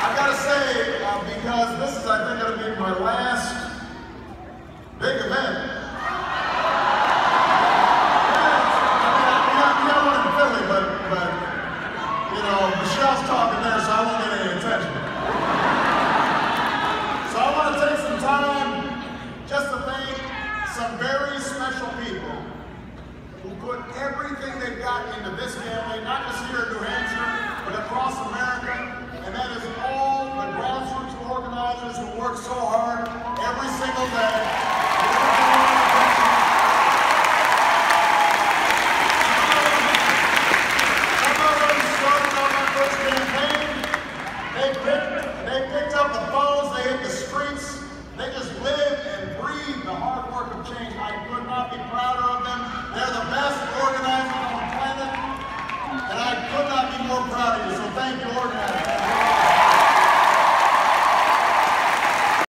say, uh, because this is, I think, to be my last big event. You know, Michelle's talking there, so I won't get any attention. So I want to take some time just to thank some very special people who put everything they've got into get the